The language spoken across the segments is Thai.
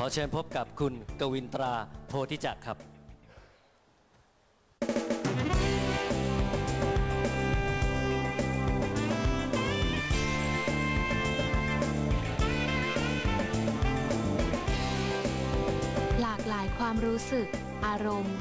ขอเชิญพบกับคุณกวินตราโพธิจักรครับหลากหลายความรู้สึก อารมณ์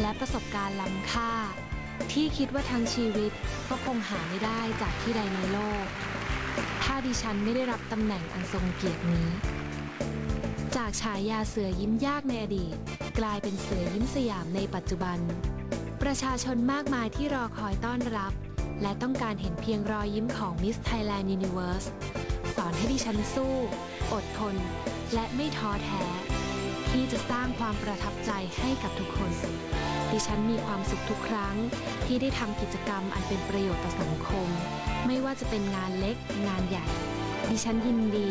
และประสบการณ์ล้ำค่า ที่คิดว่าทั้งชีวิตก็คงหาไม่ได้จากที่ใดในโลก ถ้าดิฉันไม่ได้รับตำแหน่งอันทรงเกียรตินี้ จากฉายาเสือยิ้มยากในอดีต กลายเป็นเสือยิ้มสยามในปัจจุบัน ประชาชนมากมายที่รอคอยต้อนรับ และต้องการเห็นเพียงรอยยิ้มของ Miss Thailand Universe สอนให้ดิฉันสู้ อดทน และไม่ท้อแท้ ที่จะสร้างความประทับใจให้กับทุกคน ดิฉันมีความสุขทุกครั้ง ที่ได้ทำกิจกรรมอันเป็นประโยชน์ต่อสังคม ไม่ว่าจะเป็นงานเล็กงานใหญ่ ดิฉันยินดี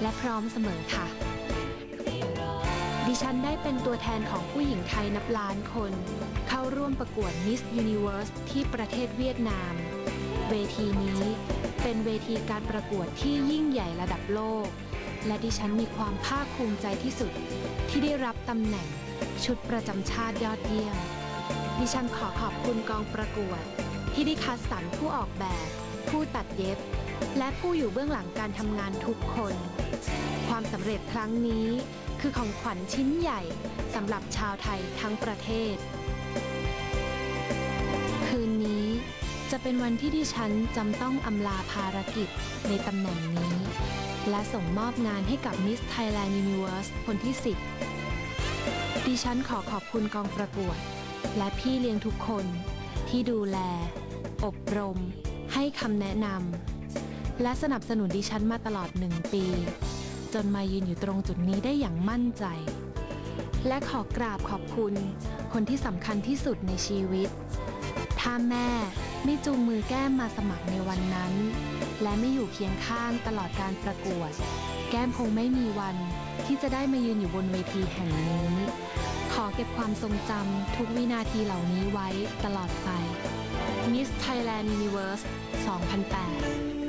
และพร้อมเสมอค่ะ ดิฉันได้เป็นตัวแทนของผู้หญิงไทยนับล้านคน เข้าร่วมประกวด Miss Universe ที่ประเทศเวียดนาม เวทีนี้เป็นเวทีการประกวดที่ยิ่งใหญ่ระดับโลก และดิฉันมีความภาคภูมิใจที่สุด ที่ได้รับตำแหน่งชุดประจำชาติยอดเยี่ยม ดิฉันขอขอบคุณกองประกวด ที่ได้คัดสรรผู้ออกแบบ ผู้ตัดเย็บ และผู้อยู่เบื้องหลังการทำงานทุกคน ความสำเร็จครั้งนี้ คือของขวัญชิ้นใหญ่สำหรับชาวไทยทั้งประเทศ คืนนี้จะเป็นวันที่ดิฉันจำต้องอำลาภารกิจในตำแหน่งนี้ และส่งมอบงานให้กับ Miss Thailand Universe คนที่ 10 ดิฉันขอขอบคุณกองประกวด และพี่เลี้ยงทุกคนที่ดูแล อบรม ให้คำแนะนำ และสนับสนุนดิฉันมาตลอดหนึ่งปี จนมายืนอยู่ตรงจุดนี้ได้อย่างมั่นใจ และขอกราบขอบคุณ คนที่สำคัญที่สุดในชีวิต ถ้าแม่ไม่จูงมือแก้มมาสมัครในวันนั้น และไม่อยู่เคียงข้างตลอดการประกวด แก้มคงไม่มีวันที่จะได้มายืนอยู่บนเวทีแห่งนี้ ขอเก็บความทรงจำทุกวินาทีเหล่านี้ไว้ตลอดไป Miss Thailand Universe 2008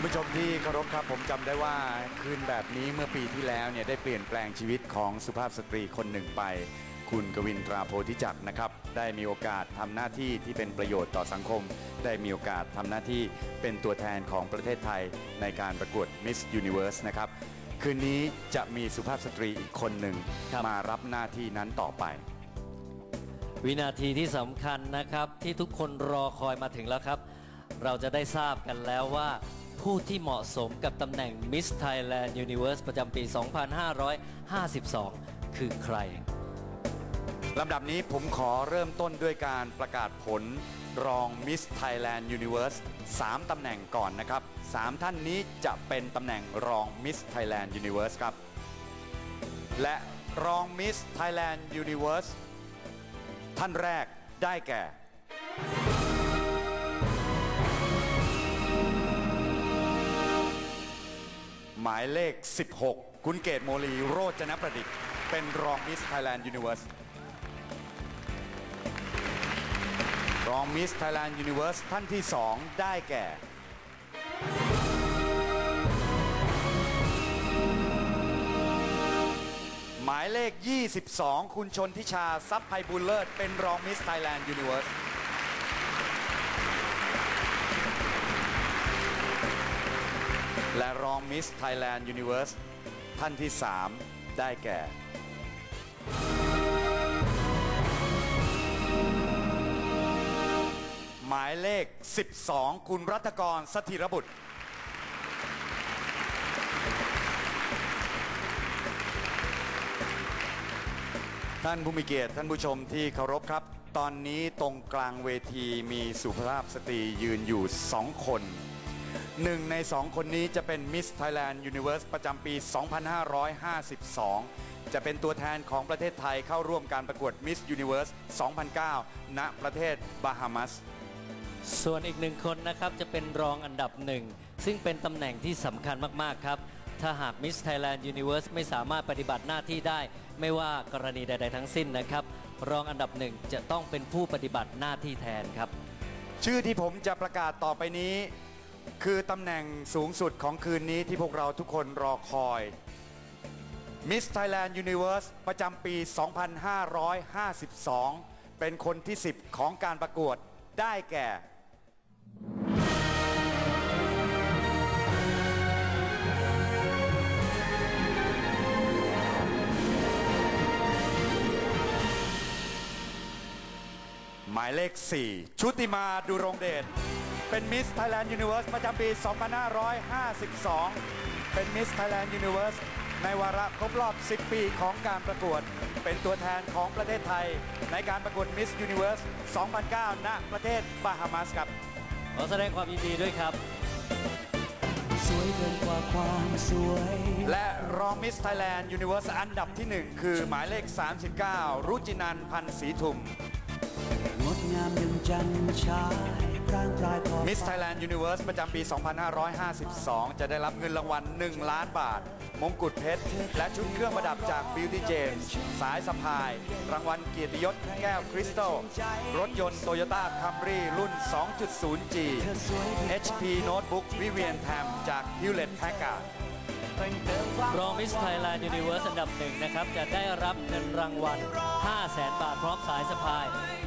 านผู้ชมที่เคารพครับผมจำได้ว่าคืนแบบนี้เมื่อปีที่แล้วเนี่ยได้เปลี่ยนแปลงชีวิตของสุภาพสตรีคนหนึ่งไป คุณกวินตราโพธิจักรนะครับ ได้มีโอกาสทำหน้าที่ที่เป็นประโยชน์ต่อสังคม ได้มีโอกาสทำหน้าที่เป็นตัวแทนของประเทศไทยในการประกวด Miss Universe นะครับ คืนนี้จะมีสุภาพสตรีอีกคนหนึ่งมารับหน้าที่นั้นต่อไป วินาทีที่สำคัญนะครับที่ทุกคนรอคอยมาถึงแล้วครับ เราจะได้ทราบกันแล้วว่า ผู้ที่เหมาะสมกับตำแหน่ง Miss Thailand Universe ประจำปี 2552 คือใคร ลำดับนี้ผมขอเริ่มต้นด้วยการประกาศผลรอง Miss Thailand Universe 3ตำแหน่งก่อนนะครับ 3 ท่านนี้จะเป็นตำแหน่งรอง Miss Thailand Universe ครับ และรอง Miss Thailand Universe ท่านแรกได้แก่ หมายเลข 16 คุณเกตโมลีโรจนประดิษฐ์ เป็นรอง Miss Thailand Universe รอง Miss Thailand Universe ท่านที่ 2 ได้แก่ หมายเลข 22 คุณชนทิชา ทรัพย์ไพบูลย์เลิศเป็นรอง Miss Thailand Universe แล และรอง Miss Thailand Universe ท่านที่ 3 ได้แก่ หมายเลข 12 คุณรัตกรสถิรบุตร ท่านผู้มีเกียรติท่านผู้ชมที่เคารพครับ ตอนนี้ตรงกลางเวทีมีสุภาพสตรียืนอยู่2คน หนึ่งในสองคนนี้จะเป็น Miss Thailand Universe ประจำปี 2552 จะเป็นตัวแทนของประเทศไทยเข้าร่วมการประกวด Miss Universe 2009 ณ ประเทศบาฮามัส ส่วนอีกหนึ่งคนนะครับจะเป็นรองอันดับหนึ่ง ซึ่งเป็นตำแหน่งที่สำคัญมาก ๆ ครับ ถ้าหาก Miss Thailand Universe ไม่สามารถปฏิบัติหน้าที่ได้ ไม่ว่ากรณีใด ๆ ทั้งสิ้นนะครับ รองอันดับหนึ่งจะต้องเป็นผู้ปฏิบัติหน้าที่แทนครับ ชื่อที่ผมจะประกาศต่อไปนี้ คือตำแหน่งสูงสุดของคืนนี้ที่พวกเราทุกคนรอคอย Miss Thailand Universe ประจำปี 2552 เป็นคนที่ 10 ของการประกวดได้แก่ หมายเลข 4 ชุติมาดุรงค์เดช เป็น Miss Thailand Universe ประจำปี 2552 เป็นมิส s ไทยแลนด์ n ูนิเว r ร์สในวาระครบรอบ 10 ปีของการประกวด เป็นตัวแทนของประเทศไทย ในการประกวดมิส s u นิเว r ร์ส2009 ณ ประเทศบาฮามาสครับ ขอแสดงความยินดีด้วยครับ สวยเกินกว่าความสวย และรองมิส s ไทยแลนด์ n ูนิเว r ร์สอันดับที่ 1 คือหมายเลข 39 รุจินันท์พันธ์ศรีทุม งดงามอย่างจันทรา Miss Thailand Universe ประจำปี 2552 จะได้รับเงินรางวัล 1 ล้านบาท มงกุฎเพชร และชุดเครื่องประดับจาก Beauty James สายสะพาย รางวัลเกียรติยศแก้วคริสตัล รถยนต์โตโยต้าคัมรี่รุ่น 2.0G HP Notebook Vivian Tam จาก Hewlett Packard รอง Miss Thailand Universe อันดับหนึ่งนะครับ จะได้รับเงินรางวัล 5 0 0แสนบาทพร้อมสายสะพาย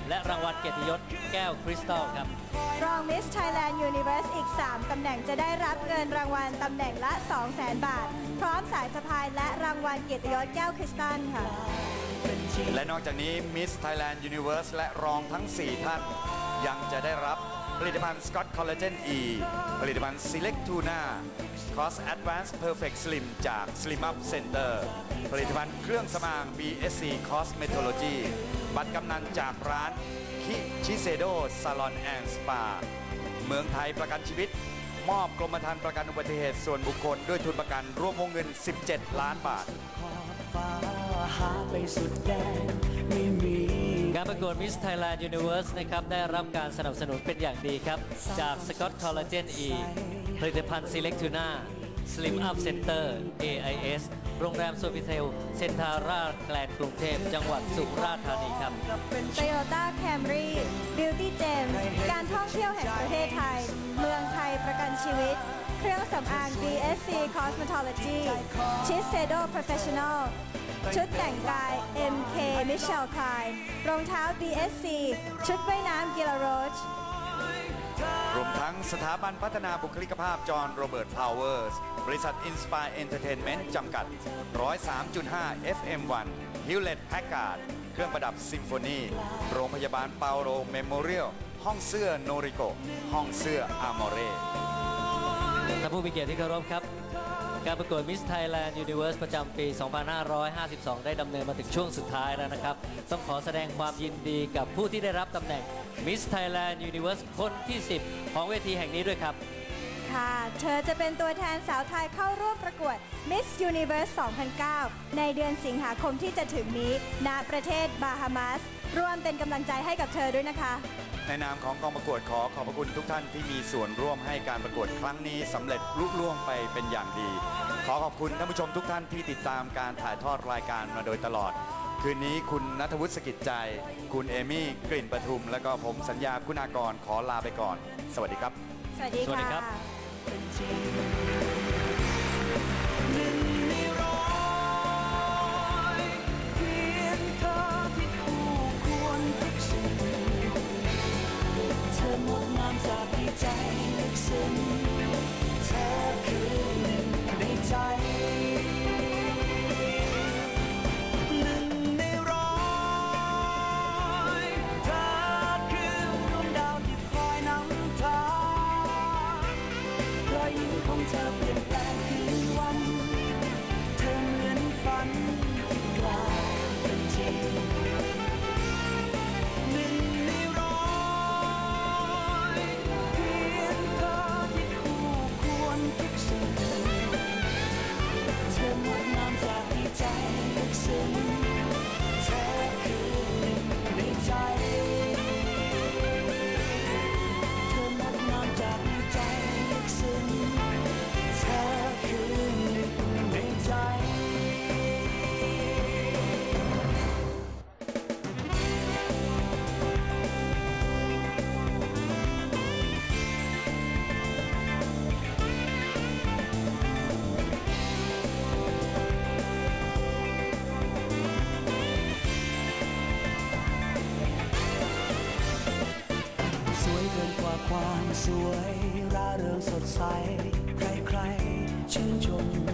และรางวัลเกียรติยศแก้วคริสตัลครับ รอง Miss Thailand Universe อีก 3 ตำแหน่งจะได้รับเงินรางวัลตำแหน่งละ 200,000บาท พร้อมสายสะพายและรางวัลเกียรติยศแก้วคริสตัลค่ะ และนอกจากนี้ Miss Thailand Universe และรองทั้ง 4 ท่านยังจะได้รับผ ลิตภัณฑ์ Scott Collagen E ผลิตภัณฑ์ Select Tuna Cross Advanced Perfect Slim จาก Slim Up Center ผลิตภัณฑ์เครื่องสมาง BSC Cosmetology บัตรกำนันจากร้านคิชิเซโดซาลอนแอนด์สปาเมืองไทยประกันชีวิต มอบกรมธรรม์ประกันอุบัติเหตุส่วนบุคคลด้วยทุนประกันรวมวงเงิน 17 ล้านบาท ขอบฟ้านไม่มีการประกวด Miss Thailand Universe นะครับ ได้รับการสนับสนุนเป็นอย่างดีครับ จาก Scott Collagen E ผลิตภัณฑ์ Select Tuna Slim Up Center AIS โรงแรมโซฟิเทล เซ็นทาราแกรนด์กรุงเทพ จังหวัดสุราษฎร์ธานีครับ Toyota Camry Beauty James การท่องเที่ยวแห่งประเทศไทย เมืองไทยประกันชีวิต เครื่องสำอาง BSC Cosmetology Shiseido Professional ชุดแต่งกาย MK Michelle Klein รองเท้า BSC ชุดว่ายน้ำ Guy Laroche รวมทั้งสถาบันพัฒนาบุคลิกภาพจอห์นโรเบิร์ตพาวเวอร์สบริษัท Inspire Entertainment จำกัด 103.5 FM1 Hewlett Packard เครื่องประดับซิมโฟนี โรงพยาบาลเปาโลเมโมเรียล ห้องเสื้อโนริโกห้องเสื้ออาโมอเรท่านผู้มีเกียรติที่เคารพครับ การประกวด Miss Thailand Universe ประจำปี 2552 ได้ดำเนินมาถึงช่วงสุดท้ายแล้วนะครับ ต้องขอแสดงความยินดีกับผู้ที่ได้รับตำแหน่ง Miss Thailand Universe คนที่ 10 ของเวทีแห่งนี้ด้วยครับ ค่ะ เธอจะเป็นตัวแทนสาวไทยเข้าร่วมประกวด Miss Universe 2009 ในเดือนสิงหาคมที่จะถึงนี้ ณ ประเทศบาฮามาส ร่วมเป็นกำลังใจให้กับเธอด้วยนะคะ ในนามของกองประกวดขอขอบพระคุณทุกท่านที่มีส่วนร่วมให้การประกวดครั้งนี้สำเร็จลุล่วงไปเป็นอย่างดี ขอขอบคุณท่านผู้ชมทุกท่านที่ติดตามการถ่ายทอดรายการมาโดยตลอด คืนนี้คุณนัทวุฒิสกิจใจ คุณเอมี่กลิ่นประทุม และก็ผมสัญญาคุณากรขอลาไปก่อน สวัสดีครับ สวัสดีสวัสดีค่ะครับห ความสวยร่าเริงสดใส ใครๆชื่นชม